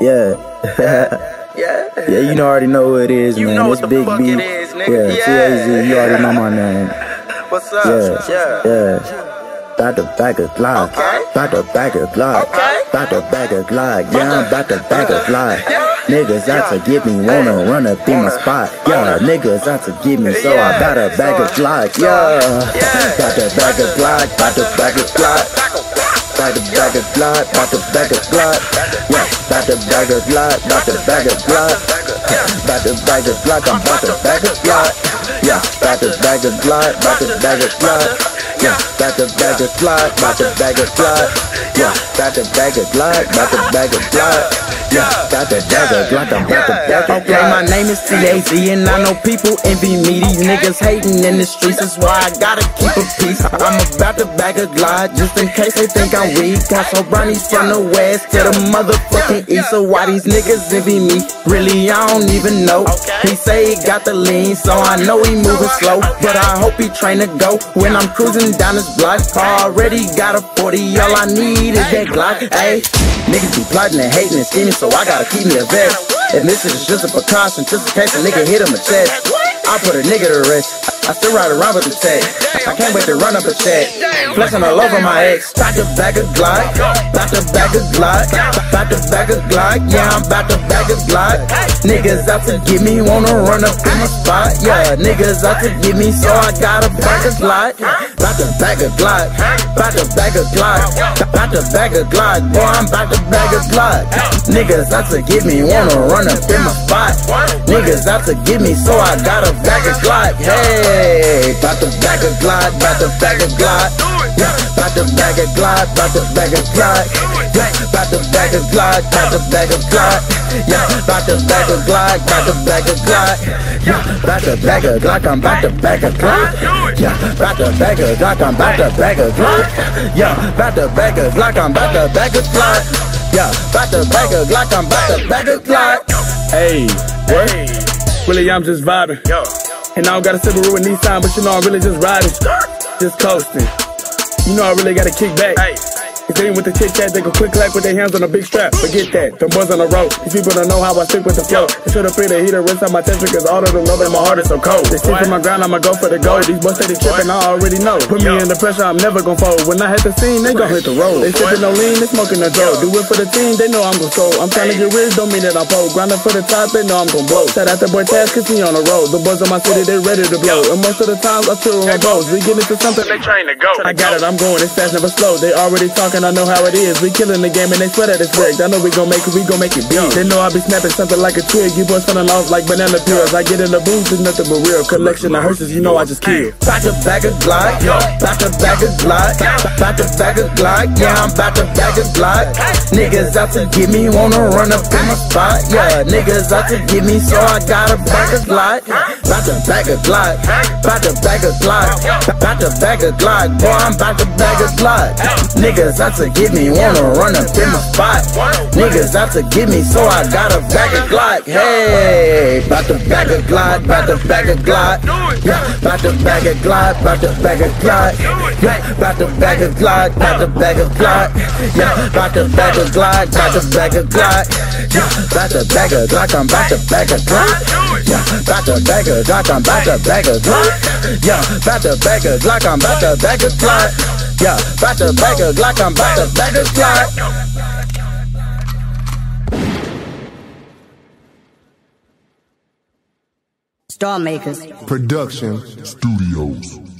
Yeah. Yeah. yeah, you already know who it is, You man. know it's what the Big fuck B. it is. Yeah, Yeah. TAZ, you already know my name. What's up? Yeah, Yeah. yeah. About to bag a Glock. Okay. About to bag a Glock. Okay. About to bag a Glock. Yeah, I'm about to bag a Glock. Yeah. Niggas out to get me, wanna run up in my spot. Yeah, niggas out to get me, so I Yeah. got to bag a Glock. Yeah. Yeah. About to bag a Glock. About to bag a Glock. About to bag a Glock. About to bag a Glock. Yeah. About to bag a Glock. About to bag a Glock. About to bag a Glock. I'm about to bag a Glock. Yeah. About to bag a Glock. About to bag a Glock. Yeah, about to bag a Glock, about to bag a Glock. Yeah, about to bag a Glock, about to bag a Glock. Yeah, about to bag a Glock, I'm about to bag a Okay, my name is TAZ and I know people envy me. These niggas hating in the streets, that's why I gotta keep a peace. I'm about to bag a glide just in case they think I'm weak. Got so brownies from the west to the motherfucking east. So why these niggas envy me? Really, I don't even know. He say he got the lean, so I know he moving slow. But I hope he train to go when I'm cruising down this block. Already got a 40, all I need is that Glock. Ayy, niggas be plotting and hating and scheming, so I gotta keep me a vest. And this is just a precaution, just in case a nigga hit him a chest. I put a nigga to rest. I still ride around with the tech. I can't wait to run up a check. Flexing all over my ex. About to bag a Glock. About to bag a Glock. About to bag a Glock. Yeah, I'm about to bag a Glock. Niggas out to get me, wanna run up in my spot. Yeah, niggas out to get me, so I gotta bag a Glock. About to bag a Glock. About to bag a Glock. About to bag a Glock. Boy, I'm about to bag a Glock. Niggas out to get me, wanna run up in my spot. Niggas out to get me, so I gotta bag a Glock. Hey, about to bag a Glock. About to bag a Glock. Yeah, about to bag a Glock. About to bag a Glock. Yeah, about to bag a Glock. About to bag a Glock. Yeah, about to bag a Glock. About to bag a Glock. Yeah, about to bag a Glock. I'm about to bag a Glock. Yeah, about to bag a Glock. I'm about to bag a Glock. Yeah, about to bag a Glock. I'm about to bag a Glock. Yeah, about to bag a Glock. I'm about to bag a Glock. Hey, what? Really, I'm just vibing. And I don't got a Subaru and Nissan, but you know I'm really just riding. Just coasting. You know I really gotta kick back. If they ain't with the chit chat, they go quick clack with their hands on a big strap. Forget that, them boys on the road. These people don't know how I stick with the flow. They should have put a heater inside my temperature, cause all of them know that my heart is so cold. They stick to my ground, I'ma go for the gold. These boys say they tripping, I already know. Put me in the pressure, I'm never gon' fold. When I hit the scene, they gon' hit the road. They sipping no lean, they smoking no dope. Do it for the team, they know I'm gon' score. I'm trying to get rich, don't mean that I'm poor. Grinding for the top, they know I'm gon' blow. Shout out to boy Taz, cause he on the road. The boys in my city, they ready to blow. And most of the times, I with my bros. We get into something, they train to go. I got it, I'm going, it's fast, never slow. They already talking, I know how it is. We killing the game and they sweat at it's rigged. I know we gon' make it, we gon' make it big. They know I be snapping something like a twig. You boys feeling off like banana peels. I get in the booth, it's nothing but real. Collection of hearses, you know I just kill. About to bag a Glock, about to bag a Glock, about to bag a Glock, yeah, I'm about to bag a Glock. Niggas out to get me, wanna run up in my spot, yeah. Niggas out to get me, so I gotta bag a Glock. About to bag a Glock, about to bag a Glock, about to bag a Glock, boy, I'm about to bag a Glock. Niggas out to get me, wanna run up in my spot. Niggas out to get me, so I gotta bag a Glock. Hey, about to bag a Glock, about to bag a Glock. Yeah, about to bag a Glock, about to bag a Glock. Yeah, about to bag a Glock, about to bag a Glock. Yeah, about to bag a Glock, about to bag a Glock. Yeah, about to bag a Glock, I'm about to bag a Glock. Yeah, about to bag a Glock, I'm about to bag a Glock. Yeah, about to bag a Glock, I'm about to bag a Glock. Yeah, about to bag a Glock, I'm about to bag a Glock. Star Makers. Production Studios.